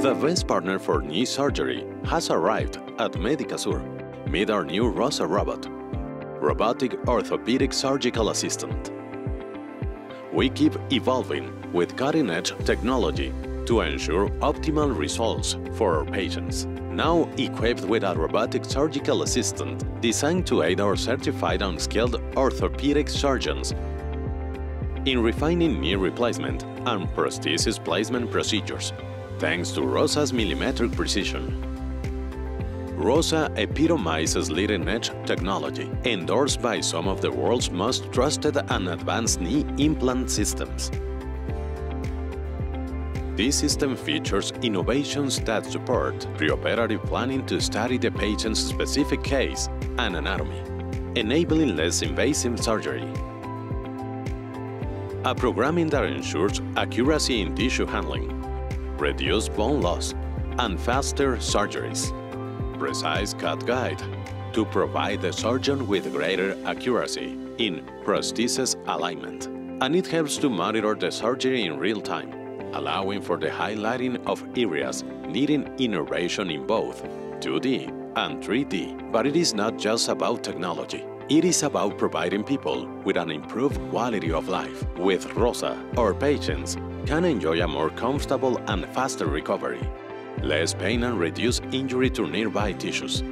The best partner for knee surgery has arrived at Médica Sur. Meet our new ROSA robot, Robotic Orthopedic Surgical Assistant. We keep evolving with cutting-edge technology to ensure optimal results for our patients. Now equipped with a robotic surgical assistant designed to aid our certified and skilled orthopedic surgeons in refining knee replacement and prosthesis placement procedures, thanks to ROSA's millimetric precision. ROSA epitomizes leading-edge technology, endorsed by some of the world's most trusted and advanced knee implant systems. This system features innovations that support preoperative planning to study the patient's specific case and anatomy, enabling less invasive surgery. A programming that ensures accuracy in tissue handling, reduced bone loss, and faster surgeries precise cut guide to provide the surgeon with greater accuracy in prosthesis alignment. And it helps to monitor the surgery in real time, allowing for the highlighting of areas needing innovation in both 2D and 3D. But it is not just about technology. It is about providing people with an improved quality of life. With ROSA, our patients can enjoy a more comfortable and faster recovery less pain and reduce injury to nearby tissues,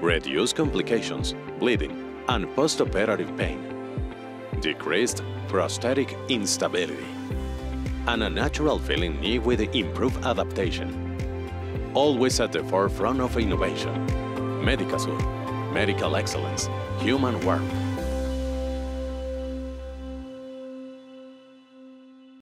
reduce complications, bleeding, and postoperative pain, decreased prosthetic instability, and a natural feeling knee with improved adaptation. Always at the forefront of innovation. Médica Sur, medical excellence, human warmth.